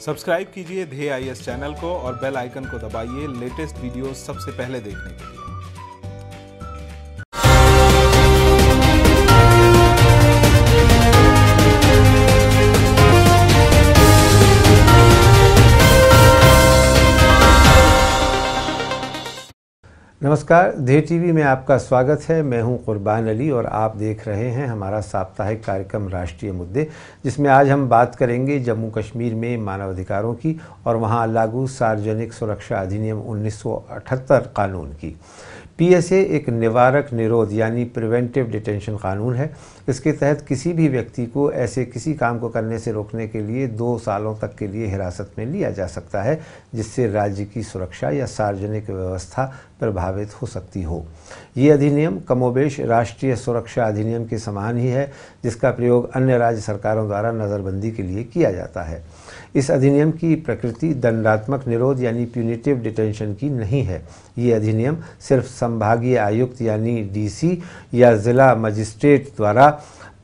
Subscribe कीजिए धे IS channel को और बेल आइकन को दबाइए लेटेस्ट वीडियो सबसे पहले देखने के लिए। नमस्कार धे टीवी में आपका स्वागत है। मैं हूँ कुर्बान अली और आप देख रहे हैं हमारा साप्ताहिक कार्यक्रम राष्ट्रीय मुद्दे, जिसमें आज हम बात करेंगे जम्मू कश्मीर में मानवाधिकारों की और वहाँ लागू सार्वजनिक सुरक्षा अधिनियम 1978 कानून की। पीएसए एक निवारक निरोध यानी प्रिवेंटिव डिटेंशन कानून है। इसके तहत किसी भी व्यक्ति को ऐसे किसी काम को करने से रोकने के लिए दो सालों तक के लिए हिरासत में लिया जा सकता है, जिससे राज्य की सुरक्षा या सार्वजनिक व्यवस्था प्रभावित हो सकती हो। ये अधिनियम कमोबेश राष्ट्रीय सुरक्षा अधिनियम के समान ही है, जिसका प्रयोग अन्य राज्य सरकारों द्वारा नज़रबंदी के लिए किया जाता है। इस अधिनियम की प्रकृति दंडात्मक निरोध यानी प्यूनिटिव डिटेंशन की नहीं है। ये अधिनियम सिर्फ़ संभागीय आयुक्त यानी डीसी या ज़िला मजिस्ट्रेट द्वारा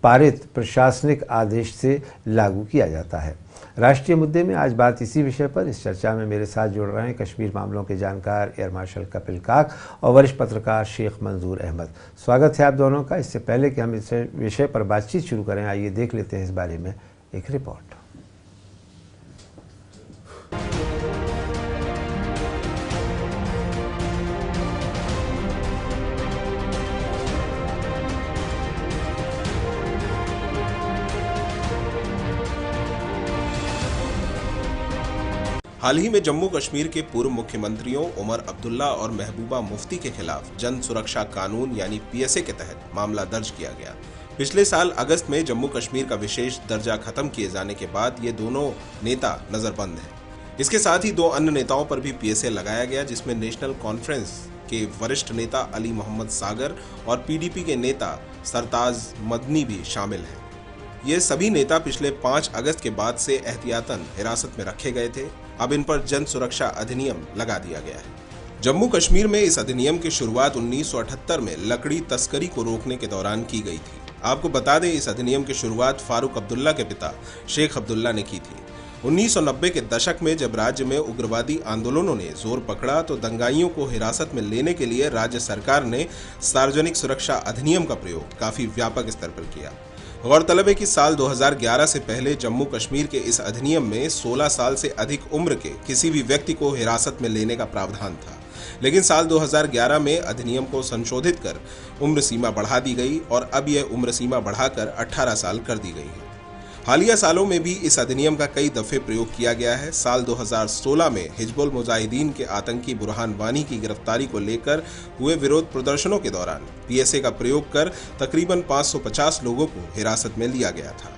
पारित प्रशासनिक आदेश से लागू किया जाता है। राष्ट्रीय मुद्दे में आज बात इसी विषय पर। इस चर्चा में मेरे साथ जुड़ रहे हैं कश्मीर मामलों के जानकार एयर मार्शल कपिल काक और वरिष्ठ पत्रकार शेख मंजूर अहमद। स्वागत है आप दोनों का। इससे पहले कि हम इस विषय पर बातचीत शुरू करें, आइए देख लेते हैं इस बारे में एक रिपोर्ट हाल ही में जम्मू कश्मीर के पूर्व मुख्यमंत्रियों उमर अब्दुल्ला और महबूबा मुफ्ती के खिलाफ जन सुरक्षा कानून यानी पीएसए के तहत मामला दर्ज किया गया। पिछले साल अगस्त में जम्मू कश्मीर का विशेष दर्जा खत्म किए जाने के बाद ये दोनों नेता नजरबंद हैं। इसके साथ ही दो अन्य नेताओं पर भी पीएसए लगाया गया, जिसमें नेशनल कॉन्फ्रेंस के वरिष्ठ नेता अली मोहम्मद सागर और पीडीपी के नेता सरताज मदनी भी शामिल हैं। ये सभी नेता पिछले 5 अगस्त के बाद से एहतियातन हिरासत में रखे गए थे। अब इन पर जन सुरक्षा अधिनियम लगा दिया गया है। जम्मू कश्मीर में इस अधिनियम की शुरुआत 1978 में लकड़ी तस्करी को रोकने के दौरान की गई थी। आपको बता दें, इस अधिनियम की शुरुआत फारूक अब्दुल्ला के पिता शेख अब्दुल्ला ने की थी। 1990 के दशक में जब राज्य में उग्रवादी आंदोलनों ने ज़ोर पकड़ा तो दंगाइयों को हिरासत में लेने के लिए राज्य सरकार ने सार्वजनिक सुरक्षा अधिनियम का प्रयोग काफ़ी व्यापक स्तर पर किया। गौरतलब है कि साल 2011 से पहले जम्मू कश्मीर के इस अधिनियम में 16 साल से अधिक उम्र के किसी भी व्यक्ति को हिरासत में लेने का प्रावधान था। लेकिन साल 2011 में अधिनियम को संशोधित कर उम्र सीमा बढ़ा दी गई और अब यह उम्र सीमा बढ़ाकर 18 साल कर दी गई है। हालिया सालों में भी इस अधिनियम का कई दफे प्रयोग किया गया है। साल 2016 में हिजबुल मुजाहिदीन के आतंकी बुरहान वानी की गिरफ्तारी को लेकर हुए विरोध प्रदर्शनों के दौरान पीएसए का प्रयोग कर तकरीबन 550 लोगों को हिरासत में लिया गया था।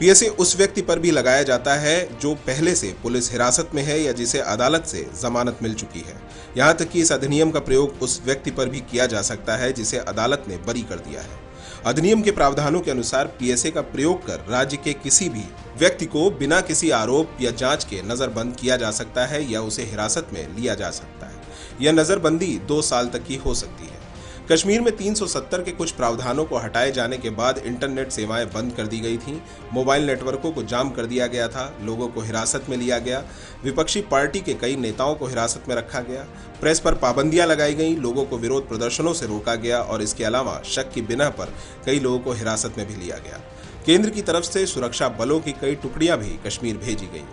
पीएसए उस व्यक्ति पर भी लगाया जाता है जो पहले से पुलिस हिरासत में है या जिसे अदालत से जमानत मिल चुकी है। यहाँ तक कि इस अधिनियम का प्रयोग उस व्यक्ति पर भी किया जा सकता है जिसे अदालत ने बरी कर दिया है। अधिनियम के प्रावधानों के अनुसार पीएसए का प्रयोग कर राज्य के किसी भी व्यक्ति को बिना किसी आरोप या जाँच के नजरबंद किया जा सकता है या उसे हिरासत में लिया जा सकता है। यह नजरबंदी दो साल तक की हो सकती है। कश्मीर में 370 के कुछ प्रावधानों को हटाए जाने के बाद इंटरनेट सेवाएँ बंद कर दी गई थीं। मोबाइल नेटवर्कों को जाम कर दिया गया था, लोगों को हिरासत में लिया गया। विपक्षी पार्टी के कई नेताओं को हिरासत में रखा गया। प्रेस पर पाबंदियाँ लगाई गई, लोगों को विरोध प्रदर्शनों से रोका गया और इसके अलावा शक की बिना पर कई लोगों को हिरासत में भी लिया गया। केंद्र की तरफ़ से सुरक्षा बलों की कई टुकड़ियाँ भी कश्मीर भेजी गई।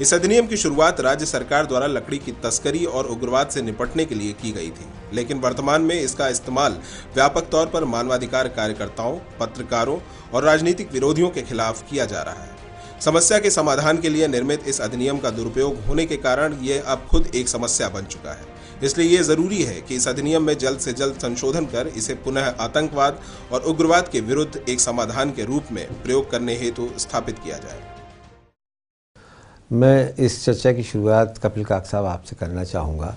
इस अधिनियम की शुरुआत राज्य सरकार द्वारा लकड़ी की तस्करी और उग्रवाद से निपटने के लिए की गई थी। लेकिन वर्तमान में इसका इस्तेमाल व्यापक तौर पर मानवाधिकार कार्यकर्ताओं, पत्रकारों और राजनीतिक विरोधियों के खिलाफ किया जा रहा है। समस्या के समाधान के लिए निर्मित इस अधिनियम का दुरुपयोग होने के कारण यह अब खुद एक समस्या बन चुका है। इसलिए यह ज़रूरी है कि इस अधिनियम में जल्द से जल्द संशोधन कर इसे पुनः आतंकवाद और उग्रवाद के विरुद्ध एक समाधान के रूप में प्रयोग करने हेतु स्थापित किया जाए। मैं इस चर्चा की शुरुआत कपिल काक साहब आपसे करना चाहूँगा।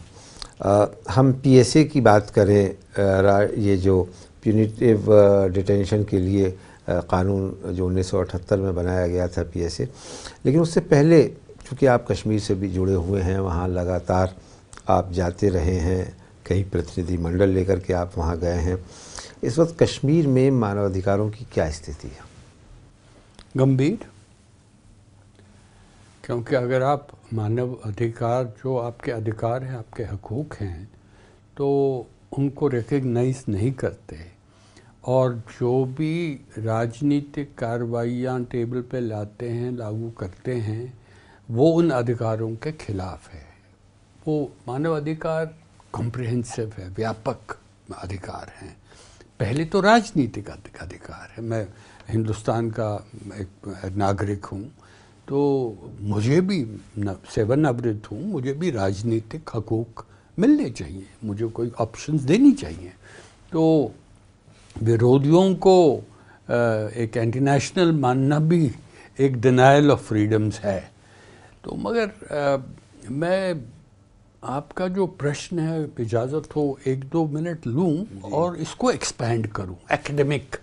हम पीएसए की बात करें ये जो प्यूनिटिव डिटेंशन के लिए कानून जो 1978 में बनाया गया था पीएसए लेकिन उससे पहले, चूँकि आप कश्मीर से भी जुड़े हुए हैं, वहाँ लगातार आप जाते रहे हैं कई प्रतिनिधिमंडल लेकर के आप वहाँ गए हैं, इस वक्त कश्मीर में मानवाधिकारों की क्या स्थिति है? गंभीर? क्योंकि अगर आप मानव अधिकार, जो आपके अधिकार हैं, आपके हकूक़ हैं तो उनको रिकग्नाइज नहीं करते। और जो भी राजनीतिक कार्रवाइयाँ टेबल पे लाते हैं, लागू करते हैं, वो उन अधिकारों के खिलाफ है। वो मानव अधिकार कॉम्प्रिहेंसिव है, व्यापक अधिकार हैं। पहले तो राजनीतिक अधिकार है। मैं हिंदुस्तान का एक नागरिक हूँ। तो मुझे भी सेवन सेवानिवृत्त हूँ मुझे भी राजनीतिक हकूक़ मिलने चाहिए मुझे कोई ऑप्शन देनी चाहिए। तो विरोधियों को एक इंटरनेशनल मानना भी एक डिनाइल ऑफ़ फ्रीडम्स है। तो मगर मैं आपका जो प्रश्न है इजाज़त हो एक दो मिनट लूँ और इसको एक्सपैंड करूँ academic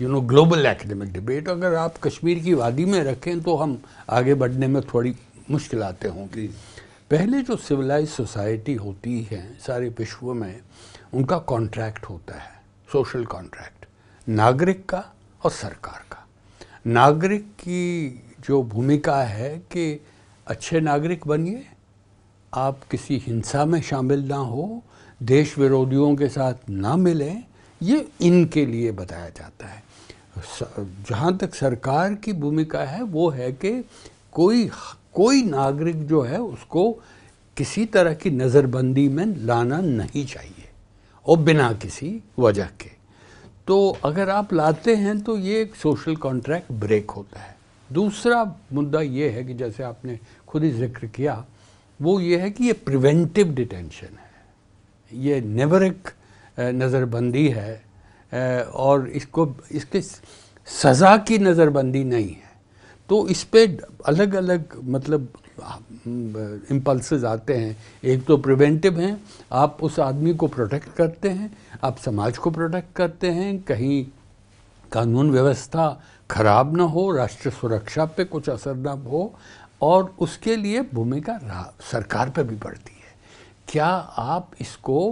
you know global academic debate अगर आप कश्मीर की वादी में रखें तो हम आगे बढ़ने में थोड़ी मुश्किल आते होंगे। पहले जो सिविलाइज सोसाइटी होती है, सारे विश्व में, उनका कॉन्ट्रैक्ट होता है सोशल कॉन्ट्रैक्ट नागरिक का और सरकार का। नागरिक की जो भूमिका है कि अच्छे नागरिक बनिए, आप किसी हिंसा में शामिल ना हो, देश विरोधियों के साथ ना मिलें, ये इनके लिए बताया जाता है। जहाँ तक सरकार की भूमिका है, वो है कि कोई कोई नागरिक जो है, उसको किसी तरह की नज़रबंदी में लाना नहीं चाहिए, और बिना किसी वजह के। तो अगर आप लाते हैं तो ये एक सोशल कॉन्ट्रैक्ट ब्रेक होता है। दूसरा मुद्दा ये है कि जैसे आपने खुद ही ज़िक्र किया, वो ये है कि ये प्रिवेंटिव डिटेंशन है। ये नेवर एक नज़रबंदी है। और इसको, इसके सज़ा की नज़रबंदी नहीं है। तो इस पर अलग अलग मतलब इम्पल्स आते हैं। एक तो प्रिवेंटिव हैं, आप उस आदमी को प्रोटेक्ट करते हैं, आप समाज को प्रोटेक्ट करते हैं, कहीं कानून व्यवस्था खराब ना हो, राष्ट्र सुरक्षा पे कुछ असर ना हो, और उसके लिए भूमिका सरकार पर भी पड़ती है। क्या आप इसको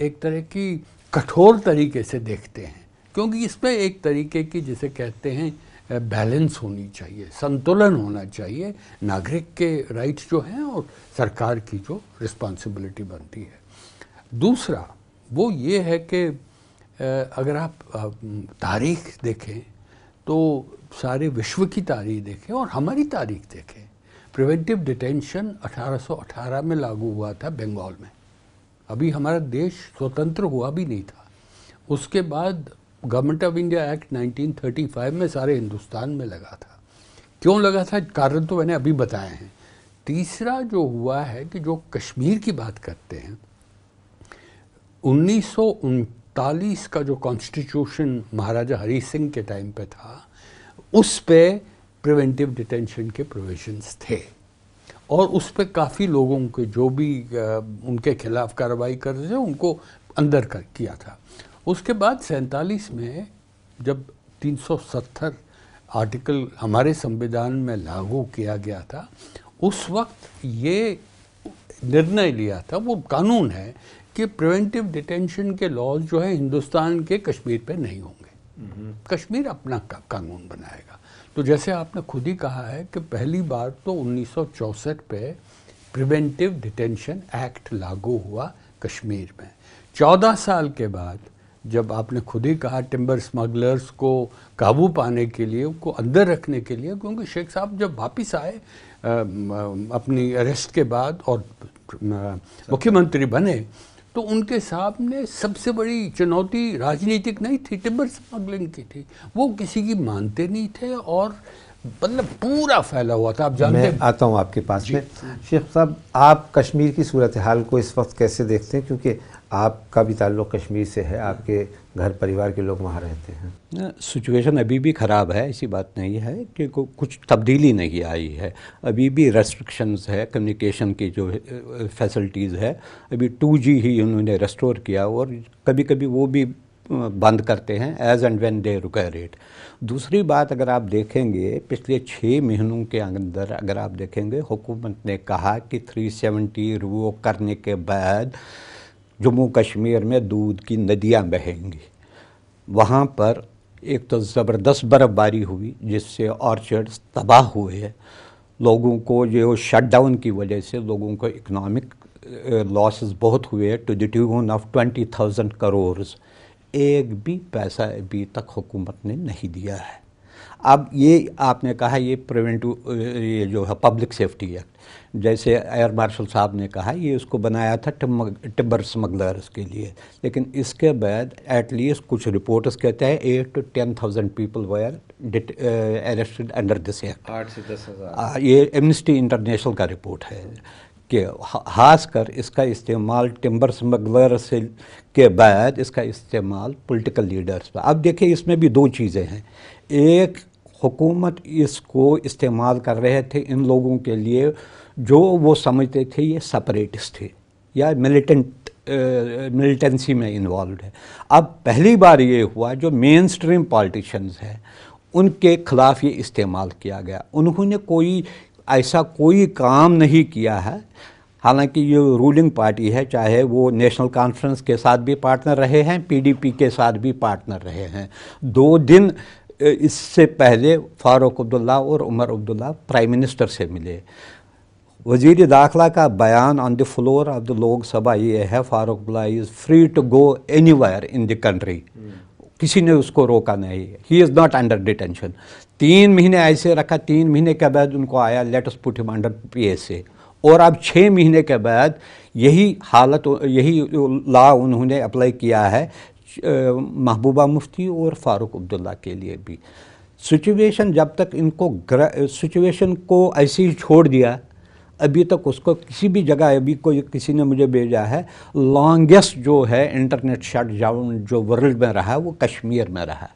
एक तरह की कठोर तरीके से देखते हैं, क्योंकि इसमें एक तरीके की जिसे कहते हैं बैलेंस होनी चाहिए, संतुलन होना चाहिए, नागरिक के राइट्स जो हैं और सरकार की जो रिस्पॉन्सिबिलिटी बनती है। दूसरा, वो ये है कि अगर आप तारीख देखें तो सारे विश्व की तारीख देखें और हमारी तारीख देखें। प्रिवेंटिव डिटेंशन 1818 में लागू हुआ था बंगाल में। अभी हमारा देश स्वतंत्र हुआ भी नहीं था। उसके बाद गवर्नमेंट ऑफ़ इंडिया एक्ट 1935 में सारे हिंदुस्तान में लगा था। क्यों लगा था? कारण तो मैंने अभी बताए हैं। तीसरा जो हुआ है कि जो कश्मीर की बात करते हैं, उन्नीस सौ उनतालीस का जो कॉन्स्टिट्यूशन महाराजा हरी सिंह के टाइम पे था, उस पे प्रिवेंटिव डिटेंशन के प्रोविजंस थे। और उस पर काफ़ी लोगों के जो भी उनके खिलाफ कार्रवाई कर रहे थे उनको अंदर कर किया था। उसके बाद सैंतालीस में जब 370 आर्टिकल हमारे संविधान में लागू किया गया था उस वक्त ये निर्णय लिया था वो कानून है कि प्रिवेंटिव डिटेंशन के लॉज जो है हिंदुस्तान के कश्मीर पे नहीं होंगे। कश्मीर अपना का, कानून बनाएगा। तो जैसे आपने खुद ही कहा है कि पहली बार तो उन्नीस पे प्रिवेंटिव डिटेंशन एक्ट लागू हुआ कश्मीर में। चौदह साल के बाद जब आपने खुद ही कहा टिम्बर स्मगलर्स को काबू पाने के लिए उनको अंदर रखने के लिए, क्योंकि शेख साहब जब वापस आए अपनी अरेस्ट के बाद और मुख्यमंत्री बने तो उनके सामने सबसे बड़ी चुनौती राजनीतिक नहीं थी टिब्बर स्मगलिंग की थी। वो किसी की मानते नहीं थे और मतलब पूरा फैला हुआ था आप जानते मैं आता हूँ आपके पास में। शेख साहब आप कश्मीर की सूरत हाल को इस वक्त कैसे देखते हैं? क्योंकि आपका भी ताल्लुक़ कश्मीर से है, आपके घर परिवार के लोग वहाँ रहते हैं। सिचुएशन अभी भी ख़राब है, ऐसी बात नहीं है कि कुछ तब्दीली नहीं आई है। अभी भी रेस्ट्रिक्शंस है कम्युनिकेशन की जो फैसिलिटीज़ है, अभी टू जी ही उन्होंने रेस्टोर किया और कभी कभी वो भी बंद करते हैं एज एंड वेन दे रुका रेट दूसरी बात अगर आप देखेंगे, पिछले छः महीनों के अंदर अगर आप देखेंगे, हुकूमत ने कहा कि 370 रिव्यू करने के बाद जम्मू कश्मीर में दूध की नदियाँ बहेंगी। वहाँ पर एक तो ज़बरदस्त बर्फ़बारी हुई, जिससे ऑर्चर्ड्स तबाह हुए हैं। लोगों को जो शटडाउन की वजह से लोगों को इकोनॉमिक लॉसेस बहुत हुए to the tune of twenty thousand crore एक भी पैसा अभी तक हुकूमत ने नहीं दिया है। अब ये आपने कहा ये प्रिवेंटिव ये जो है पब्लिक सेफ्टी एक्ट जैसे एयर मार्शल साहब ने कहा ये उसको बनाया था टिब्बर स्मगलर्स के लिए। लेकिन इसके बाद एटलीस्ट कुछ रिपोर्ट्स कहते हैं eight to ten thousand people were arrested under this act आठ से दस हज़ार। ये एमनिस्टी इंटरनेशनल का रिपोर्ट है कि खास कर इसका इस्तेमाल टिम्बर स्मगलर से के बाद इसका इस्तेमाल पॉलिटिकल लीडर्स पर। अब देखिए इसमें भी दो चीज़ें हैं। एक हुकूमत इसको इस्तेमाल कर रहे थे इन लोगों के लिए, जो वो समझते थे ये सपरेटिस्ट थे, या मिलिटेंट मिलिटेंसी में इन्वॉल्व है। अब पहली बार ये हुआ, जो मेन स्ट्रीम पॉलिटिशन्स हैं, उनके खिलाफ ये इस्तेमाल किया गया। उन्होंने कोई, ऐसा कोई काम नहीं किया है। हालाँकि ये रूलिंग पार्टी है, चाहे वो नेशनल कॉन्फ्रेंस के साथ भी पार्टनर रहे हैं पीडीपी के साथ भी पार्टनर रहे हैं। दो दिन इससे पहले फ़ारूक अब्दुल्ला और उमर अब्दुल्ला प्राइम मिनिस्टर से मिले। वज़ीर दाखिला का बयान on the floor of the Lok Sabha ये है, Farooq Abdullah is free to go any in the country किसी ने उसको रोका नहीं। He is not under detention तीन महीने ऐसे रखा, तीन महीने के बाद उनको आया let us put him under P S A और अब छः महीने के बाद यही हालत, यही लॉ उन्होंने अप्लाई किया है महबूबा मुफ्ती और फ़ारूक अब्दुल्ला के लिए भी। सिचुएशन जब तक इनको सिचुएशन को ऐसे ही छोड़ दिया, अभी तक उसको किसी भी जगह, अभी कोई किसी ने मुझे भेजा है लॉन्गेस्ट जो है इंटरनेट शट डाउन जो वर्ल्ड में रहा, वो कश्मीर में रहा।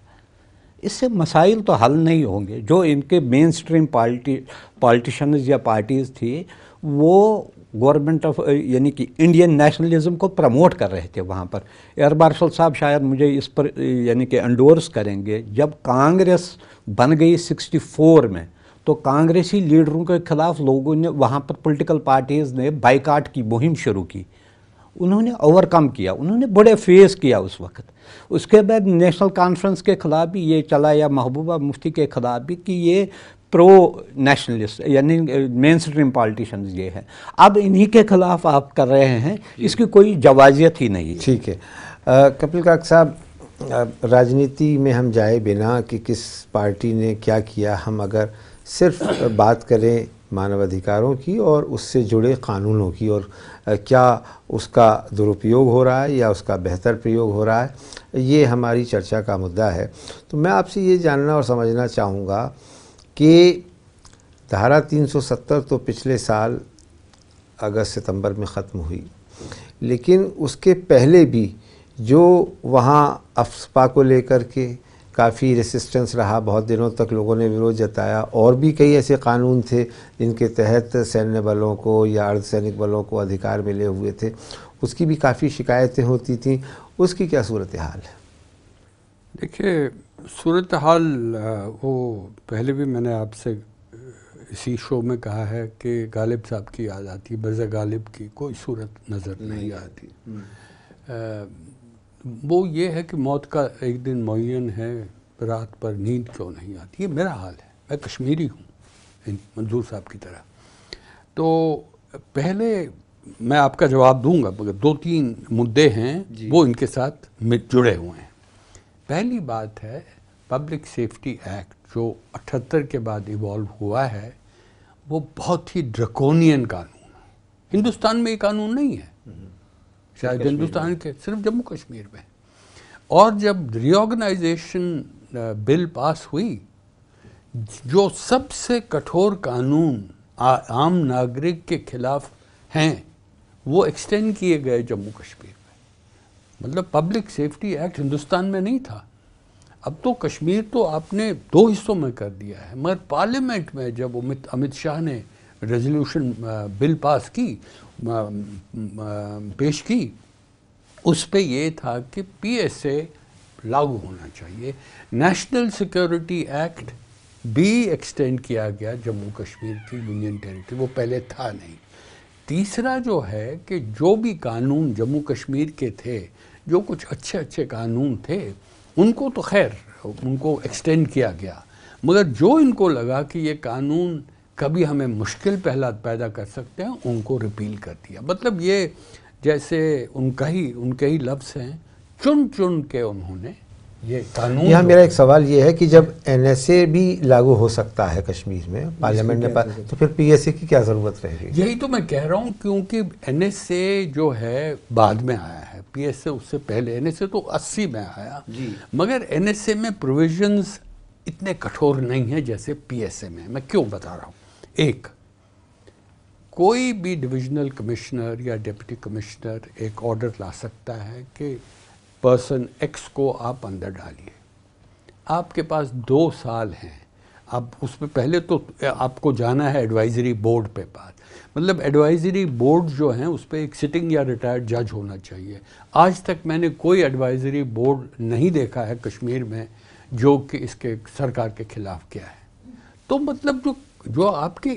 इससे मसाइल तो हल नहीं होंगे। जो इनके मेन स्ट्रीम पार्टी पॉलिटिशन्स या पार्टीज़ थी, वो गवर्नमेंट ऑफ़ यानी कि इंडियन नेशनलिज्म को प्रमोट कर रहे थे वहाँ पर। एयर मार्शल साहब शायद मुझे इस पर यानी कि एंडोर्स करेंगे। जब कांग्रेस बन गई 64 में तो कांग्रेसी लीडरों के खिलाफ लोगों ने, वहाँ पर पॉलिटिकल पार्टीज़ ने बाइकाट की, मुहिम शुरू की। उन्होंने ओवरकम किया। उन्होंने बड़े फेस किया उस वक्त। उसके बाद नेशनल कॉन्फ्रेंस के ख़िलाफ़ भी ये चला, या महबूबा मुफ्ती के ख़िलाफ़ भी, कि ये प्रो नेशनलिस्ट यानी मेन स्ट्रीम पॉलिटिशन ये है। अब इन्हीं के खिलाफ आप कर रहे हैं इसकी कोई जवाजियत ही नहीं ठीक है। कपिल काक साहब राजनीति में हम जाए बिना कि किस पार्टी ने क्या किया हम अगर सिर्फ़ बात करें मानवाधिकारों की और उससे जुड़े कानूनों की और क्या उसका दुरुपयोग हो रहा है या उसका बेहतर प्रयोग हो रहा है ये हमारी चर्चा का मुद्दा है। तो मैं आपसे ये जानना और समझना चाहूँगा कि धारा 370 तो पिछले साल अगस्त सितंबर में ख़त्म हुई। लेकिन उसके पहले भी जो वहाँ अफसपा को लेकर के काफ़ी रेसिस्टेंस रहा, बहुत दिनों तक लोगों ने विरोध जताया, और भी कई ऐसे कानून थे जिनके तहत सैन्य बलों को या अर्धसैनिक बलों को अधिकार मिले हुए थे, उसकी भी काफ़ी शिकायतें होती थी। उसकी क्या सूरत हाल है? देखिए सूरत हाल वो पहले भी मैंने आपसे इसी शो में कहा है कि गालिब साहब की याद आती बज़ गालिब की कोई सूरत नज़र नहीं आती। वो ये है कि मौत का एक दिन मुन है रात पर नींद क्यों नहीं आती? ये मेरा हाल है मैं कश्मीरी हूँ मंजूर साहब की तरह। तो पहले मैं आपका जवाब दूँगा मगर दो तीन मुद्दे हैं वो इनके साथ जुड़े हुए हैं। पहली बात है पब्लिक सेफ्टी एक्ट जो 78 के बाद इवॉल्व हुआ है वो बहुत ही ड्रकोनियन कानून है। हिंदुस्तान में ये कानून नहीं है। शायद हिंदुस्तान के सिर्फ़ जम्मू कश्मीर में। और जब रिओर्गनाइजेशन बिल पास हुई जो सबसे कठोर कानून आ, आम नागरिक के खिलाफ हैं वो एक्सटेंड किए गए जम्मू कश्मीर मतलब पब्लिक सेफ्टी एक्ट हिंदुस्तान में नहीं था। अब तो कश्मीर तो आपने दो हिस्सों में कर दिया है। मगर पार्लियामेंट में जब अमित अमित शाह ने रेजोल्यूशन बिल पास की पेश की, उस पर यह था कि पीएसए लागू होना चाहिए। नेशनल सिक्योरिटी एक्ट भी एक्सटेंड किया गया जम्मू कश्मीर की यूनियन टेरिटरी वो पहले था नहीं। तीसरा जो है कि जो भी कानून जम्मू कश्मीर के थे जो कुछ अच्छे अच्छे कानून थे, उनको तो खैर उनको एक्सटेंड किया गया। मगर जो इनको लगा कि ये कानून कभी हमें मुश्किल पहला पैदा कर सकते हैं, उनको रिपील कर दिया। मतलब ये जैसे उनका ही, उनके ही लफ्स हैं चुन चुन के उन्होंने ये कानून यहाँ मेरा एक सवाल ये है कि जब एनएसए भी लागू हो सकता है कश्मीर में पार्लियामेंट ने तो फिर पीएसए की क्या ज़रूरत रहेगी? यही तो मैं कह रहा हूँ क्योंकि एनएसए जो है बाद में आया है। पीएसए उससे पहले एनएसए तो 80 में आया। जी। मगर एनएसए में प्रोविजंस इतने कठोर नहीं है जैसे पीएसए में। मैं क्यों बता रहा हूँ? एक कोई भी डिविजनल कमिश्नर या डिप्टी कमिश्नर एक ऑर्डर ला सकता है कि पर्सन एक्स को आप अंदर डालिए। आपके पास दो साल हैं। अब उसमें पहले तो आपको जाना है एडवाइजरी बोर्ड पे पास मतलब एडवाइजरी बोर्ड जो हैं, उस पर एक सिटिंग या रिटायर्ड जज होना चाहिए। आज तक मैंने कोई एडवाइजरी बोर्ड नहीं देखा है कश्मीर में, जो कि इसके सरकार के खिलाफ क्या है। तो मतलब जो जो आपके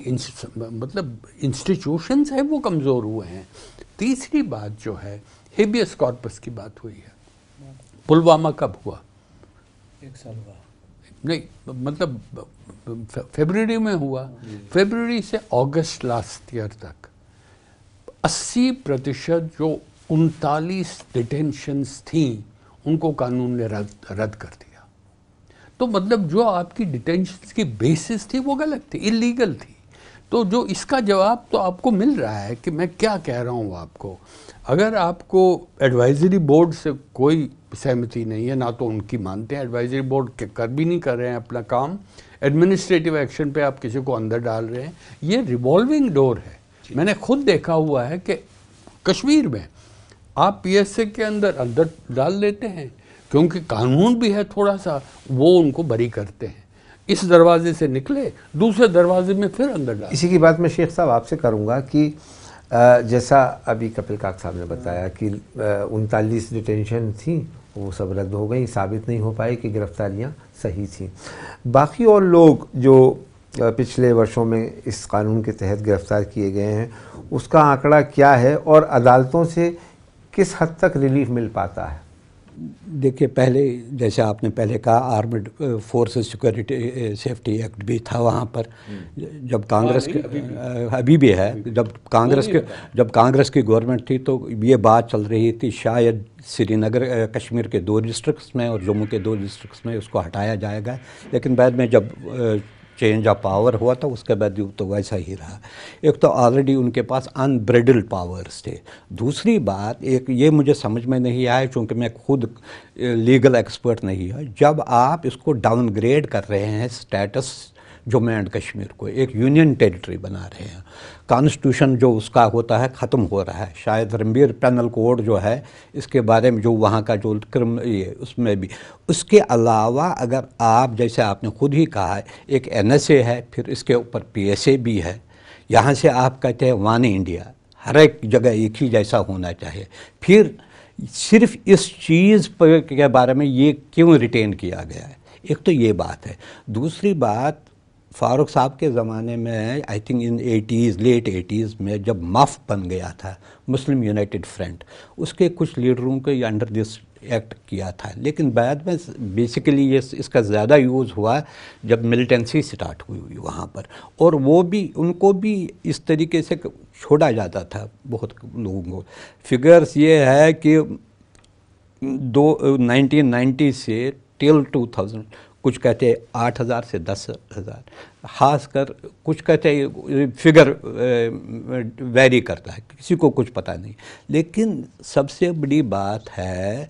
मतलब इंस्टीट्यूशंस हैं, वो कमज़ोर हुए हैं। तीसरी बात जो है हेबियस कॉर्पस की बात हुई है। पुलवामा कब हुआ? एक साल हुआ। नहीं मतलब फेबररी में हुआ। फेबररी से अगस्त लास्ट ईयर तक। 80 प्रतिशत जो उनतालीस डिटेंशंस थी उनको कानून ने रद्द रद्द कर दिया। तो मतलब जो आपकी डिटेंशन की बेसिस थी वो गलत थी इलीगल थी। तो जो इसका जवाब तो आपको मिल रहा है कि मैं क्या कह रहा हूँ आपको। अगर आपको एडवाइजरी बोर्ड से कोई सहमति नहीं है ना तो उनकी मानते हैं एडवाइजरी बोर्ड के कर भी नहीं कर रहे हैं अपना काम। एडमिनिस्ट्रेटिव एक्शन पे आप किसी को अंदर डाल रहे हैं। ये रिवॉल्विंग डोर है। मैंने खुद देखा हुआ है कि कश्मीर में आप पीएसए के अंदर अंदर डाल लेते हैं क्योंकि कानून भी है थोड़ा सा वो उनको बरी करते हैं। इस दरवाजे से निकले दूसरे दरवाजे में फिर अंदर डाल। इसी की बात मैं शेख साहब आपसे करूँगा कि जैसा अभी कपिल काक साहब ने बताया कि उनतालीस डिटेंशन थी वो सब रद्द हो गई, साबित नहीं हो पाई कि गिरफ्तारियाँ सही थी। बाकी और लोग जो पिछले वर्षों में इस कानून के तहत गिरफ़्तार किए गए हैं, उसका आंकड़ा क्या है और अदालतों से किस हद तक रिलीफ मिल पाता है? देखिए पहले जैसे आपने पहले कहा armed forces security safety act भी था वहाँ पर। हम्म। जब कांग्रेस हाँ, के अभी भी। है। जब कांग्रेस के जब कांग्रेस की गवर्नमेंट थी तो ये बात चल रही थी शायद श्रीनगर कश्मीर के दो डिस्ट्रिक्ट्स में और जम्मू के दो डिस्ट्रिक्ट्स में उसको हटाया जाएगा। लेकिन बाद में जब चेंज ऑफ़ पावर हुआ था, उसके बाद तो वैसा ही रहा। एक तो ऑलरेडी उनके पास अनब्रेडल पावर्स थे। दूसरी बात, एक ये मुझे समझ में नहीं आया क्योंकि मैं खुद लीगल एक्सपर्ट नहीं हूँ। जब आप इसको डाउनग्रेड कर रहे हैं स्टेटस जम्मू एंड कश्मीर को एक यूनियन टेरिटरी बना रहे हैं। कॉन्स्टिट्यूशन जो उसका होता है, ख़त्म हो रहा है। शायद रणबीर पैनल कोड जो है, इसके बारे में जो वहाँ का जो क्रम, ये उसमें भी। उसके अलावा अगर आप, जैसे आपने खुद ही कहा है एक एनएसए है, फिर इसके ऊपर पीएसए भी है। यहाँ से आप कहते हैं, वन इंडिया। हर एक जगह एक ही जैसा होना चाहिए। फिर सिर्फ़ इस चीज़ पर के बारे में ये क्यों रिटेन किया गया है? एक तो ये बात है। दूसरी बात फ़ारूक साहब के ज़माने में I think in eighties late eighties में जब मफ बन गया था मुस्लिम यूनाइटेड फ्रंट उसके कुछ लीडरों को अंडर दिस एक्ट किया था। लेकिन बाद में बेसिकली ये इसका ज़्यादा यूज़ हुआ जब मिलिटेंसी स्टार्ट हुई हुई वहाँ पर। और वो भी, उनको भी इस तरीके से छोड़ा जाता था बहुत लोगों को। फिगर्स ये है कि दो 1990 से टिल 2000 कुछ कहते आठ हज़ार से दस हज़ार। खास कर कुछ कहते फिगर वेरी करता है, किसी को कुछ पता नहीं। लेकिन सबसे बड़ी बात है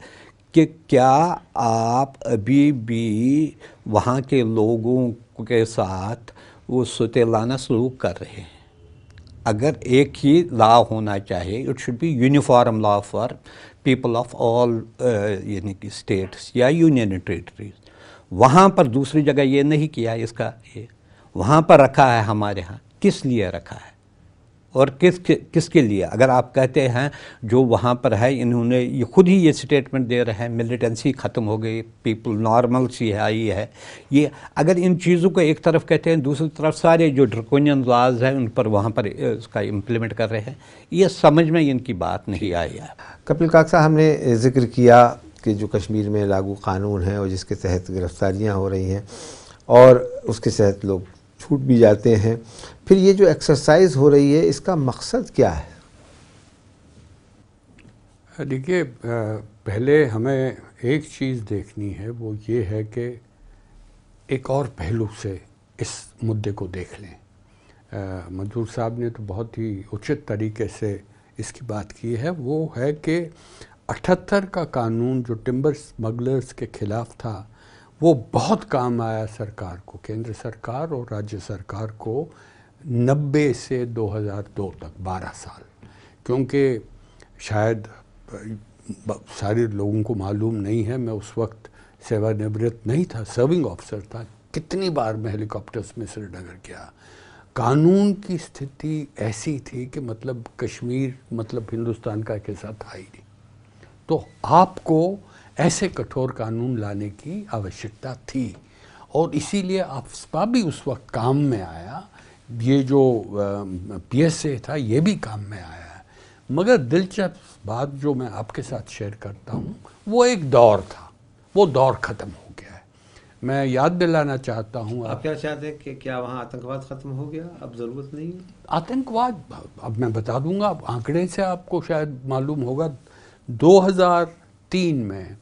कि क्या आप अभी भी वहाँ के लोगों के साथ वो सुतेलाना सलूक कर रहे हैं? अगर एक ही लॉ होना चाहिए it should be uniform law for people of all यानी कि स्टेट्स या यूनियन टेरिटरीज वहाँ पर दूसरी जगह ये नहीं किया इसका ये। वहाँ पर रखा है हमारे यहाँ। किस लिए रखा है? और किस किसके लिए? अगर आप कहते हैं जो वहाँ पर है, इन्होंने ये खुद ही ये स्टेटमेंट दे रहे हैं मिलिटेंसी ख़त्म हो गई पीपल नॉर्मल सी आई है। ये अगर इन चीज़ों को एक तरफ़ कहते हैं, दूसरी तरफ़ सारे जो ड्रकोनियन लाज हैं, उन पर वहाँ पर इसका इम्प्लीमेंट कर रहे हैं। ये समझ में इनकी बात नहीं आई है। कपिल काकसा, हमने ज़िक्र किया कि जो कश्मीर में लागू कानून है और जिसके तहत गिरफ्तारियाँ हो रही हैं और उसके तहत लोग छूट भी जाते हैं। फिर ये जो एक्सरसाइज हो रही है, इसका मकसद क्या है? देखिए पहले हमें एक चीज़ देखनी है, वो ये है कि एक और पहलू से इस मुद्दे को देख लें। मंजूर साहब ने तो बहुत ही उचित तरीके से इसकी बात की है। वो है कि अठहत्तर का कानून जो टिम्बर स्मगलर्स के ख़िलाफ़ था, वो बहुत काम आया सरकार को, केंद्र सरकार और राज्य सरकार को नब्बे से 2002 तक 12 साल। क्योंकि शायद सारे लोगों को मालूम नहीं है, मैं उस वक्त सेवानिवृत्त नहीं था सर्विंग ऑफिसर था, कितनी बार मैं हेलीकॉप्टर्स में श्रीनगर गया। कानून की स्थिति ऐसी थी कि मतलब कश्मीर मतलब हिंदुस्तान का एक हिस्सा था ही नहीं। तो आपको ऐसे कठोर कानून लाने की आवश्यकता थी। और इसीलिए आफ्सपा भी उस वक्त काम में आया। ये जो पी एस ए था ये भी काम में आया। मगर दिलचस्प बात जो मैं आपके साथ शेयर करता हूँ वो एक दौर था। वो दौर ख़त्म हो गया है। मैं याद दिलाना चाहता हूँ आप क्या चाहते हैं कि क्या वहाँ आतंकवाद ख़त्म हो गया? अब ज़रूरत नहीं है। आतंकवाद? अब मैं बता दूँगा आंकड़े से आपको शायद मालूम होगा। 2003 में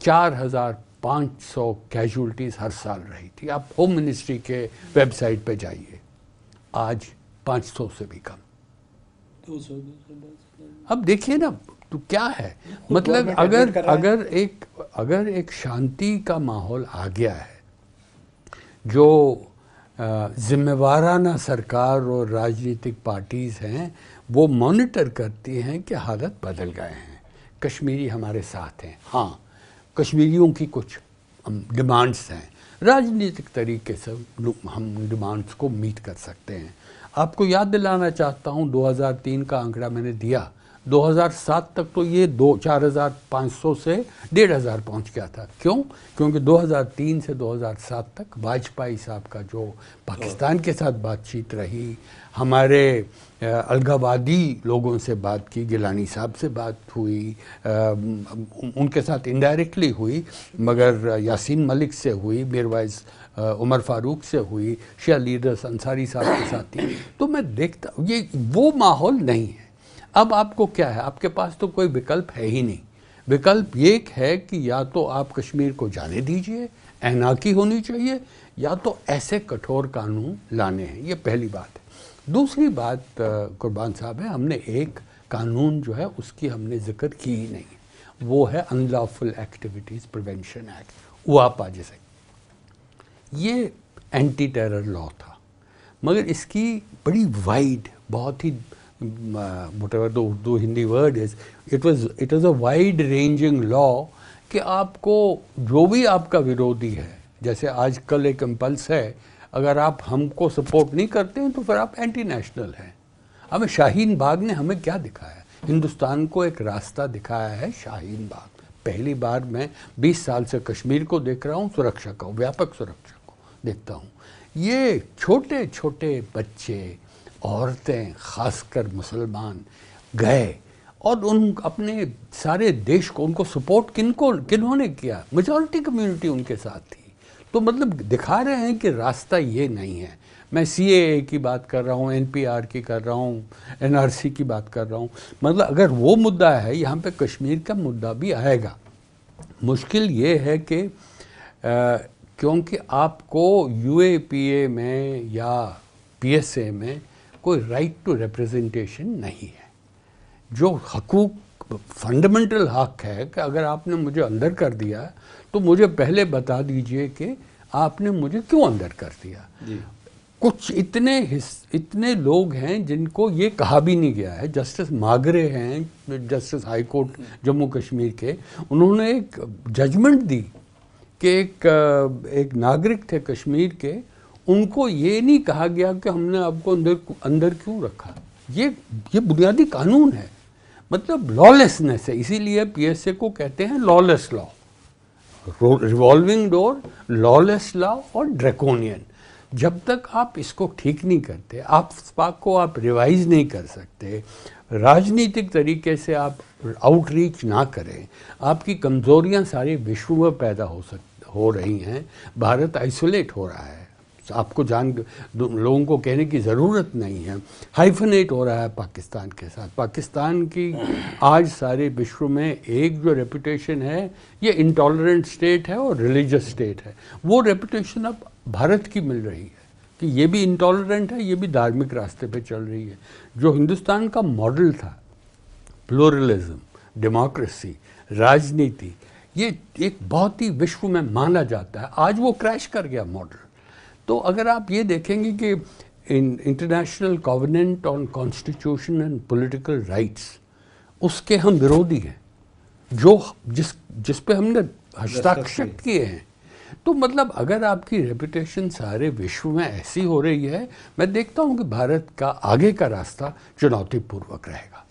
4,500 कैजुअलिटीज़ हर साल रही थी। आप होम मिनिस्ट्री के वेबसाइट पे जाइए। आज 500 से भी कम। अब देखिए ना तो क्या है? मतलब अगर अगर एक अगर एक शांति का माहौल आ गया है जो जिम्मेवाराना सरकार और राजनीतिक पार्टीज़ हैं, वो मॉनिटर करती हैं कि हालत बदल गए हैं। कश्मीरी हमारे साथ हैं। हाँ कश्मीरियों की कुछ डिमांड्स हैं। राजनीतिक तरीके से हम डिमांड्स को मीट कर सकते हैं। आपको याद दिलाना चाहता हूँ 2003 का आंकड़ा मैंने दिया। 2007 तक तो ये दो, चार हज़ार पाँच सौ से डेढ़ हज़ार पहुँच गया था। क्यों? क्योंकि 2003 से 2007 तक वाजपेयी साहब का जो पाकिस्तान के साथ बातचीत रही, हमारे अलगावादी लोगों से बात की, गिलानी साहब से बात हुई उनके साथ इनडायरेक्टली हुई, मगर यासीन मलिक से हुई, मीरवाइज उमर फारूक से हुई, शिया लीडर्स अंसारी साहब के साथ थी। तो मैं देखता, ये वो माहौल नहीं है। अब आपको क्या है? आपके पास तो कोई विकल्प है ही नहीं। विकल्प ये है कि या तो आप कश्मीर को जाने दीजिए एनाकी होनी चाहिए, या तो ऐसे कठोर कानून लाने हैं। ये पहली बात है। दूसरी बात कुर्बान साहब है, हमने एक कानून जो है, उसकी हमने ज़िक्र की ही नहीं। वो है unlawful activities prevention act UAPA जिसे। ये एंटी टेरर लॉ था। मगर इसकी बड़ी वाइड बहुत ही whatever the Urdu Hindi word is, it was it was a wide ranging law कि आपको जो भी आपका विरोधी है जैसे आजकल एक इम्पल्स है अगर आप हमको सपोर्ट नहीं करते हैं तो फिर आप एंटी नेशनल हैं। हमें शाहीन बाग ने हमें क्या दिखाया? हिंदुस्तान को एक रास्ता दिखाया है शाहीन बाग। पहली बार मैं 20 साल से कश्मीर को देख रहा हूँ सुरक्षा का व्यापक सुरक्षा को देखता हूँ। ये छोटे छोटे बच्चे औरतें, खासकर मुसलमान, गए और उन अपने सारे देश को, उनको सपोर्ट किनको, किन्होंने किया? मेजॉरिटी कम्युनिटी उनके साथ थी। तो मतलब दिखा रहे हैं कि रास्ता ये नहीं है। मैं सी की बात कर रहा हूँ एनपीआर की कर रहा हूँ एनआरसी की बात कर रहा हूँ। मतलब अगर वो मुद्दा है, यहाँ पे कश्मीर का मुद्दा भी आएगा। मुश्किल ये है कि क्योंकि आपको यूएपीए में या पीएसए में कोई राइट टू रिप्रेजेंटेशन नहीं है। जो हकूक फंडामेंटल हक है कि अगर आपने मुझे अंदर कर दिया तो मुझे पहले बता दीजिए कि आपने मुझे क्यों अंदर कर दिया? कुछ इतने इतने लोग हैं जिनको ये कहा भी नहीं गया है। जस्टिस मागरे हैं justice high court Jammu Kashmir के। उन्होंने एक जजमेंट दी कि एक एक नागरिक थे कश्मीर के उनको ये नहीं कहा गया कि हमने आपको अंदर अंदर क्यों रखा? ये ये बुनियादी कानून है। मतलब लॉलेसनेस है। इसीलिए पीएसए को कहते हैं lawless law revolving door lawless law और ड्रैकोनियन जब तक आप इसको ठीक नहीं करते, आप स्पाक को आप रिवाइज नहीं कर सकते, राजनीतिक तरीके से आप आउटरीच ना करें, आपकी कमज़ोरियाँ सारे विश्व में पैदा हो सक हो रही हैं, भारत आइसोलेट हो रहा है। आपको जान, लोगों को कहने की ज़रूरत नहीं है। हाइफनेट हो रहा है पाकिस्तान के साथ। पाकिस्तान की आज सारे विश्व में एक जो रेपुटेशन है, ये इंटॉलरेंट स्टेट है और रिलीजियस स्टेट है। वो रेपुटेशन अब भारत की मिल रही है कि ये भी इंटॉलरेंट है, ये भी धार्मिक रास्ते पे चल रही है। जो हिंदुस्तान का मॉडल था प्लोरलिज्म डेमोक्रेसी राजनीति, ये एक बहुत ही विश्व में माना जाता है। आज वो क्रैश कर गया मॉडल तो अगर आप ये देखेंगे कि in international covenant on constitution and political rights उसके हम विरोधी हैं। जो जिस जिस पे हमने हस्ताक्षर किए। हैं। तो मतलब अगर आपकी रेपुटेशन सारे विश्व में ऐसी हो रही है मैं देखता हूँ कि भारत का आगे का रास्ता चुनौतीपूर्वक रहेगा।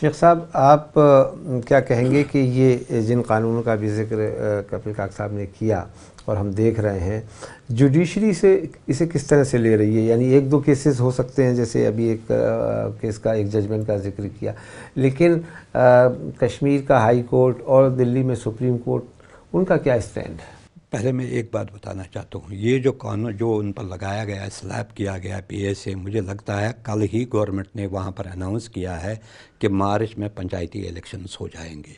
शेख साहब आप क्या कहेंगे कि ये जिन कानूनों का भी ज़िक्र कपिल काक साहब ने किया और हम देख रहे हैं जुडिशरी से इसे किस तरह से ले रही है? यानी एक दो केसेस हो सकते हैं जैसे अभी एक आ, केस का एक जजमेंट का ज़िक्र किया। लेकिन आ, कश्मीर का हाई कोर्ट और दिल्ली में सुप्रीम कोर्ट उनका क्या स्टैंड है? पहले मैं एक बात बताना चाहता हूँ। ये जो कानून जो उन पर लगाया गया है स्लैब किया गया है से मुझे लगता है कल ही गवर्नमेंट ने वहाँ पर अनाउंस किया है कि मार्च में पंचायती इलेक्शंस हो जाएँगे।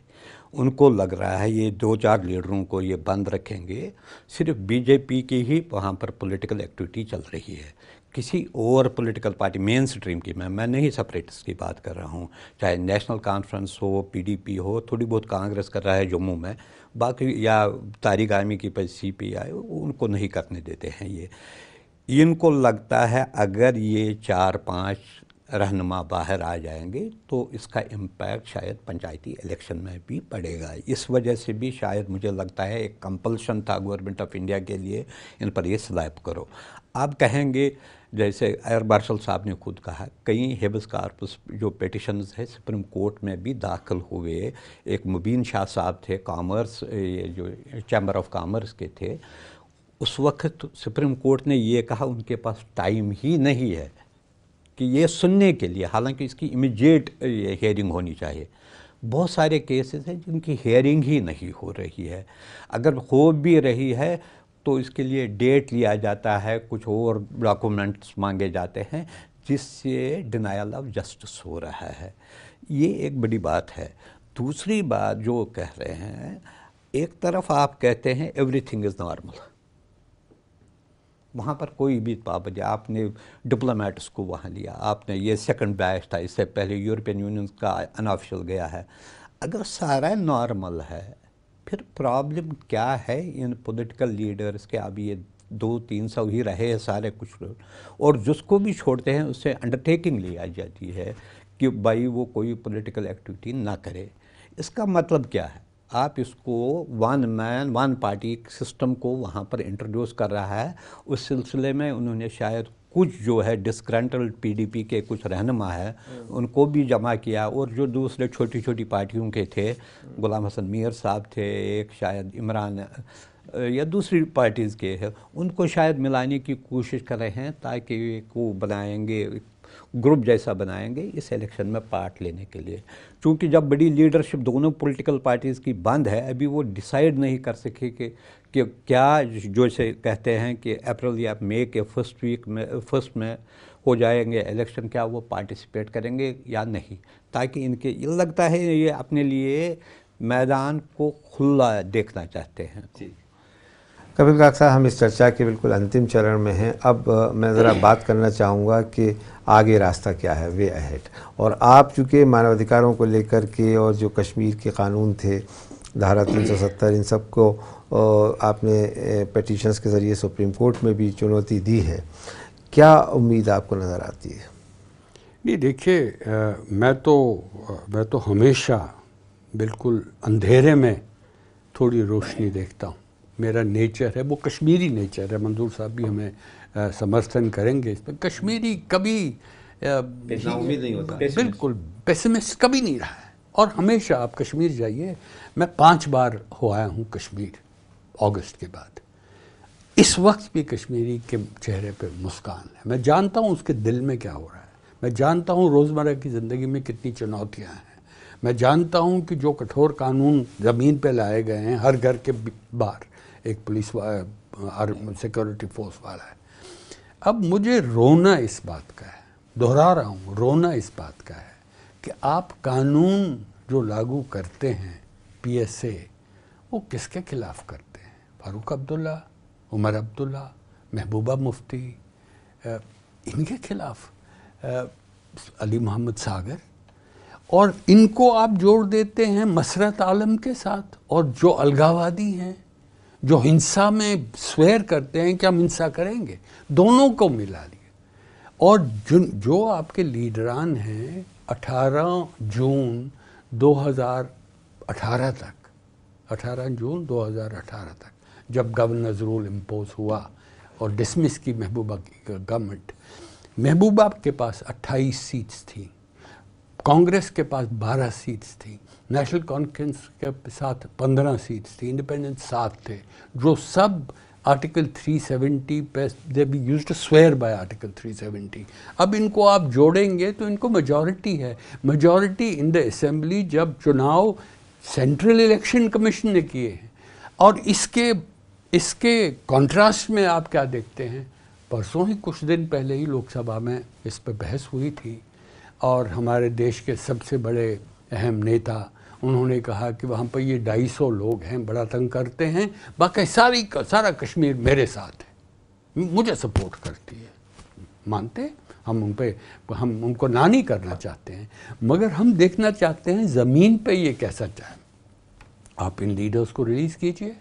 उनको लग रहा है ये दो चार लीडरों को ये बंद रखेंगे। सिर्फ़ बीजेपी की ही वहाँ पर पॉलिटिकल एक्टिविटी चल रही है। किसी और पॉलिटिकल पार्टी मेन स्ट्रीम की, मैं मैं नहीं सेपरेटिस की बात कर रहा हूँ। चाहे नेशनल कॉन्फ्रेंस हो पीडीपी हो, थोड़ी बहुत कांग्रेस कर रहा है जम्मू में, बाकी या तारिक आर्मी की पर सी पी आई उनको नहीं करने देते हैं ये। इनको लगता है अगर ये चार पाँच रहनुमा बाहर आ जाएँगे तो इसका इम्पैक्ट शायद पंचायती इलेक्शन में भी पड़ेगा। इस वजह से भी शायद मुझे लगता है एक कंपल्शन था गवर्नमेंट ऑफ़ इंडिया के लिए, इन पर ये स्लैब करो। आप कहेंगे, जैसे एयर मार्शल साहब ने खुद कहा, कई हेबस कार्पस जो पिटिशन्स है सुप्रीम कोर्ट में भी दाखिल हुए। एक मुबीन शाह साहब थे कॉमर्स ये जो चैम्बर ऑफ़ कॉमर्स के थे। उस वक्त सुप्रीम कोर्ट ने ये कहा, उनके पास टाइम ही नहीं है। कि ये सुनने के लिए, हालाँकि इसकी इमीडिएट हेयरिंग होनी चाहिए। बहुत सारे केसेस हैं जिनकी हेयरिंग ही नहीं हो रही है। अगर हो भी रही है तो इसके लिए डेट लिया जाता है, कुछ और डॉक्यूमेंट्स मांगे जाते हैं, जिससे डिनायल ऑफ़ जस्टिस हो रहा है। ये एक बड़ी बात है। दूसरी बात जो कह रहे हैं, एक तरफ़ आप कहते हैं एवरीथिंग इज़ नॉर्मल वहाँ पर कोई भी पाबंदी आपने डिप्लोमेट्स को वहाँ लिया, आपने ये सेकंड बैच था, इससे पहले यूरोपियन यूनियन का अनऑफिशल गया है। अगर सारा नॉर्मल है, फिर प्रॉब्लम क्या है इन पॉलिटिकल लीडर्स के? अभी ये दो तीन सौ ही रहे हैं सारे कुछ लोग। और जिसको भी छोड़ते हैं उससे अंडरटेकिंग ली आ जाती है कि भाई वो कोई पॉलिटिकल एक्टिविटी ना करे। इसका मतलब क्या है? आप इसको one man one party system को वहाँ पर इंट्रोड्यूस कर रहा है। उस सिलसिले में उन्होंने शायद कुछ जो है डिस्क्रंटल पीडीपी के कुछ रहनमा है उनको भी जमा किया और जो दूसरे छोटी छोटी पार्टियों के थे गुलाम हसन मीर साहब थे एक शायद इमरान या दूसरी पार्टीज़ के हैं उनको शायद मिलाने की कोशिश कर रहे हैं ताकि को बनाएँगे ग्रुप जैसा बनाएँगे इस इलेक्शन में पार्ट लेने के लिए। क्योंकि जब बड़ी लीडरशिप दोनों पॉलिटिकल पार्टीज़ की बंद है, अभी वो डिसाइड नहीं कर सके कि कि क्या जो से कहते हैं कि अप्रैल या मई के फ़र्स्ट वीक में फ़र्स्ट में हो जाएँगे इलेक्शन क्या वो पार्टिसिपेट करेंगे या नहीं? ताकि इनके, ये लगता है ये अपने लिए मैदान को खुला देखना चाहते हैं। कपिल काक साहब हम इस चर्चा के बिल्कुल अंतिम चरण में हैं। अब मैं ज़रा बात करना चाहूँगा कि आगे रास्ता क्या है वे अहेड और आप चूँकि मानवाधिकारों को लेकर के और जो कश्मीर के कानून थे धारा 370 इन सबको आपने पटिशन्स के ज़रिए सुप्रीम कोर्ट में भी चुनौती दी है। क्या उम्मीद आपको नज़र आती है? नहीं देखिए मैं तो मैं तो हमेशा बिल्कुल अंधेरे में थोड़ी रोशनी देखता हूँ। मेरा नेचर है वो कश्मीरी नेचर है। मंजूर साहब भी हमें समर्थन करेंगे इस पर। कश्मीरी कभी उम्मीद नहीं होता। बिल्कुल पेसिमिस्ट कभी नहीं रहा है। और हमेशा आप कश्मीर जाइए। मैं पाँच बार हो आया हूँ कश्मीर अगस्त के बाद। इस वक्त भी कश्मीरी के चेहरे पे मुस्कान है। मैं जानता हूँ उसके दिल में क्या हो रहा है। मैं जानता हूँ रोज़मर्रा की ज़िंदगी में कितनी चुनौतियाँ हैं। मैं जानता हूँ कि जो कठोर कानून ज़मीन पे लाए गए हैं हर घर के बाहर एक पुलिस सिक्योरिटी फोर्स वाला है। अब मुझे रोना इस बात का है, दोहरा रहा हूँ, रोना इस बात का है कि आप कानून जो लागू करते हैं पीएसए वो किसके खिलाफ करते हैं? फारूक अब्दुल्ला, उमर अब्दुल्ला, महबूबा मुफ्ती इनके खिलाफ अली मोहम्मद सागर? और इनको आप जोड़ देते हैं मसरत आलम के साथ, और जो अलगावादी हैं जो हिंसा में स्वेर करते हैं कि हम हिंसा करेंगे। दोनों को मिला लिया। और जो आपके लीडरान हैं 18 जून 2018 तक 18 जून 2018 तक, जब गवर्नर रूल इम्पोज हुआ और डिसमिस की महबूबा की गवर्नमेंट महबूबा के पास 28 सीट्स थी। कांग्रेस के पास 12 सीट्स थी। नेशनल कॉन्फ्रेंस के साथ 15 सीट्स थी इंडिपेंडेंट सात थे, जो सब आर्टिकल 370 पे they be use swear by article 370 अब इनको आप जोड़ेंगे तो इनको मेजॉरिटी है। मेजॉरिटी इन द असेंबली जब चुनाव सेंट्रल इलेक्शन कमीशन ने किए हैं। और इसके इसके कॉन्ट्रास्ट में आप क्या देखते हैं? परसों ही कुछ दिन पहले ही लोकसभा में इस पर बहस हुई थी। और हमारे देश के सबसे बड़े अहम नेता उन्होंने कहा कि वहाँ पर ये ढाई सौ लोग हैं, बड़ा तंग करते हैं। बाकी सारी सारा कश्मीर मेरे साथ है। मुझे सपोर्ट करती है। मानते हम उन पर हम उनको ना नहीं करना चाहते हैं। मगर हम देखना चाहते हैं ज़मीन पे ये कैसा चाहे। आप इन लीडर्स को रिलीज़ कीजिए।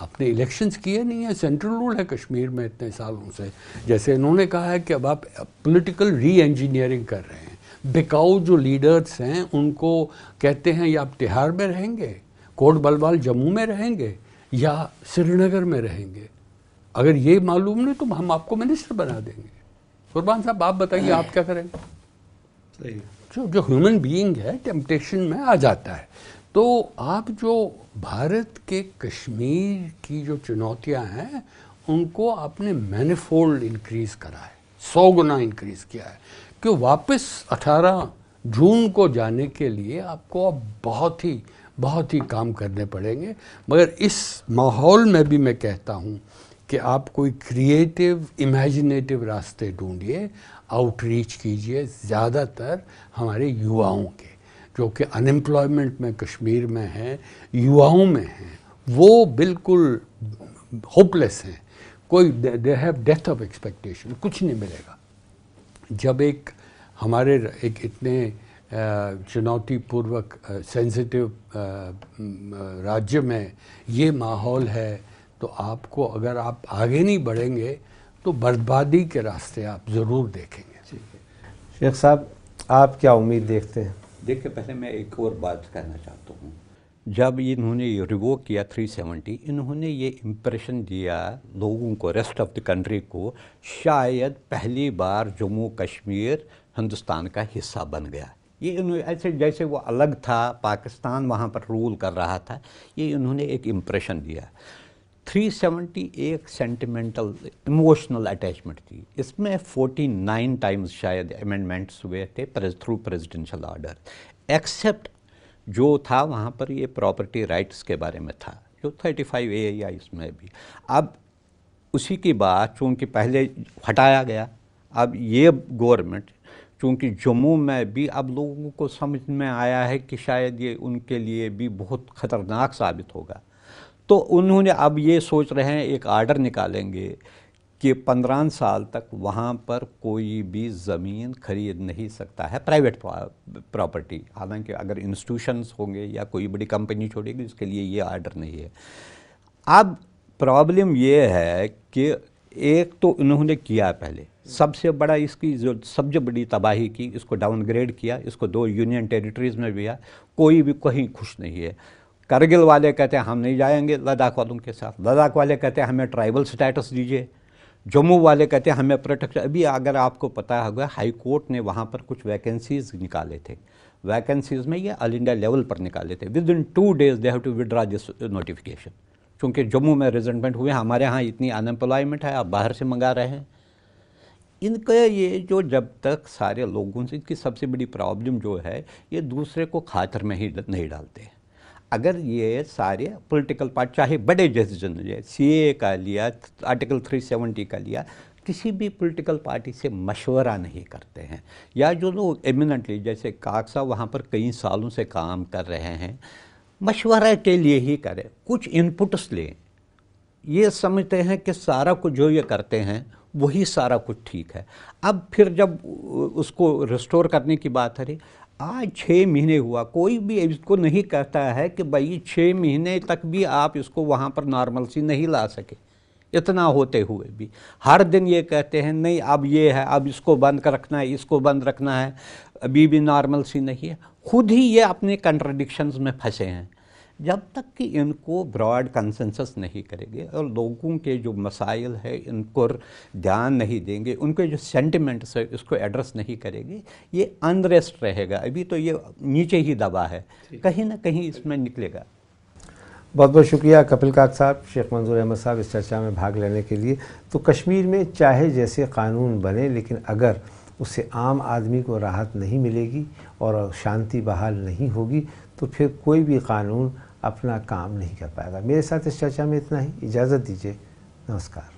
आपने इलेक्शंस किए नहीं है। सेंट्रल रूल है कश्मीर में इतने सालों से। जैसे इन्होंने कहा है कि अब आप पॉलिटिकल री इंजीनियरिंग कर रहे हैं। बिकाऊ जो लीडर्स हैं उनको कहते हैं या आप तिहाड़ में रहेंगे? कोट बलवाल जम्मू में रहेंगे या श्रीनगर में रहेंगे? अगर ये मालूम नहीं तो हम आपको मिनिस्टर बना देंगे। कुरबान साहब आप बताइए आप क्या करेंगे? जो जो ह्यूमन बीइंग है टेम्पटेशन में आ जाता है। तो आप जो भारत के कश्मीर की जो चुनौतियाँ हैं उनको आपने मैनिफोल्ड इंक्रीज करा है। सौ गुना इंक्रीज किया है। कि वापस 18 जून को जाने के लिए आपको अब बहुत ही बहुत ही काम करने पड़ेंगे। मगर इस माहौल में भी मैं कहता हूँ कि आप कोई क्रिएटिव इमेजिनेटिव रास्ते ढूंढिए आउटरीच कीजिए ज़्यादातर हमारे युवाओं के, जो कि अनएम्प्लॉयमेंट में कश्मीर में हैं, युवाओं में हैं, वो बिल्कुल होपलेस हैं। कोई they have death of expectation कुछ नहीं मिलेगा। जब एक हमारे एक इतने चुनौतीपूर्वक सेंसिटिव राज्य में ये माहौल है तो आपको अगर आप आगे नहीं बढ़ेंगे तो बर्बादी के रास्ते आप ज़रूर देखेंगे। शेख साहब आप क्या उम्मीद देखते हैं? देखिए पहले मैं एक और बात कहना चाहता हूँ। जब इन्होंने ये रिवोक किया 370 इन्होंने ये इम्प्रेशन दिया लोगों को रेस्ट ऑफ़ द कंट्री को, शायद पहली बार जम्मू कश्मीर हिंदुस्तान का हिस्सा बन गया। ये ऐसे जैसे वो अलग था, पाकिस्तान वहाँ पर रूल कर रहा था, ये इन्होंने एक इम्प्रेशन दिया। 370 एक सेंटिमेंटल इमोशनल अटैचमेंट थी। इसमें 49 टाइम्स शायद अमेंडमेंट्स हुए थे थ्रू प्रेसिडेंशियल ऑर्डर एक्सेप्ट जो था वहाँ पर ये प्रॉपर्टी राइट्स के बारे में था, जो 35 ए या इसमें भी। अब उसी की बात, चूँकि पहले हटाया गया, अब ये गवर्नमेंट चूँकि जम्मू में भी अब लोगों को समझ में आया है कि शायद ये उनके लिए भी बहुत ख़तरनाक साबित होगा। तो उन्होंने अब ये सोच रहे हैं, एक आर्डर निकालेंगे कि पंद्रह साल तक वहाँ पर कोई भी ज़मीन खरीद नहीं सकता है प्राइवेट प्रॉपर्टी हालाँकि अगर इंस्टीट्यूशंस होंगे या कोई बड़ी कंपनी छोड़ेगी इसके लिए ये आर्डर नहीं है। अब प्रॉब्लम ये है कि एक तो इन्होंने किया पहले। सबसे बड़ा इसकी जो, सबसे बड़ी तबाही की, इसको डाउनग्रेड किया, इसको दो यूनियन टेरिटरीज़ में भी कोई भी कहीं खुश नहीं है। करगिल वाले कहते हैं, हम नहीं जाएँगे लद्दाख वालों के साथ। लद्दाख वाले कहते हैं, हमें ट्राइबल स्टेटस दीजिए। जम्मू वाले कहते हैं, हमें प्रोटेक्शन अभी अगर आपको पता होगा, हाई कोर्ट ने वहाँ पर कुछ वैकेंसीज निकाले थे। वैकेंसीज में ये ऑल इंडिया लेवल पर निकाले थे। Within two days they have to withdraw this notification क्योंकि जम्मू में रिजेंटमेंट हुए, हमारे यहाँ इतनी अनएम्प्लॉयमेंट है, आप बाहर से मंगा रहे हैं। इनका ये जो जब तक सारे लोगों से, इनकी सबसे बड़ी प्रॉब्लम जो है, ये दूसरे को खातर में ही नहीं डालते। अगर ये सारे पॉलिटिकल पार्टी चाहे बड़े डिसीज़न सी का लिया आर्टिकल 370 का लिया, किसी भी पॉलिटिकल पार्टी से मशवरा नहीं करते हैं। या जो लोग एमिनेंटली जैसे काकसा वहाँ पर कई सालों से काम कर रहे हैं, मशवरा के लिए ही करें, कुछ इनपुट्स लें। ये समझते हैं कि सारा कुछ जो ये करते हैं, वही सारा कुछ ठीक है। अब फिर जब उसको रिस्टोर करने की बात है आज छः महीने हुआ, कोई भी इसको नहीं कहता है कि भाई छः महीने तक भी आप इसको वहाँ पर नॉर्मल सी नहीं ला सके, इतना होते हुए भी। हर दिन ये कहते हैं, नहीं, अब ये है, अब इसको बंद कर रखना है, इसको बंद रखना है, अभी भी नॉर्मल सी नहीं है। खुद ही ये अपने कंट्रडिक्शंस में फंसे हैं। जब तक कि इनको ब्रॉड कंसेंसस नहीं करेंगे और लोगों के जो मसाइल है इनको ध्यान नहीं देंगे उनके जो सेंटिमेंट्स है इसको एड्रेस नहीं करेंगे ये अनरेस्ट रहेगा। अभी तो ये नीचे ही दबा है। कहीं ना कहीं इसमें निकलेगा। बहुत बहुत शुक्रिया कपिल काक साहब शेख मंजूर अहमद साहब इस चर्चा में भाग लेने के लिए। तो कश्मीर में चाहे जैसे कानून बने लेकिन अगर उससे आम आदमी को राहत नहीं मिलेगी और शांति बहाल नहीं होगी तो फिर कोई भी कानून अपना काम नहीं कर पाएगा। मेरे साथ इस चर्चा में इतना ही। इजाज़त दीजिए। नमस्कार।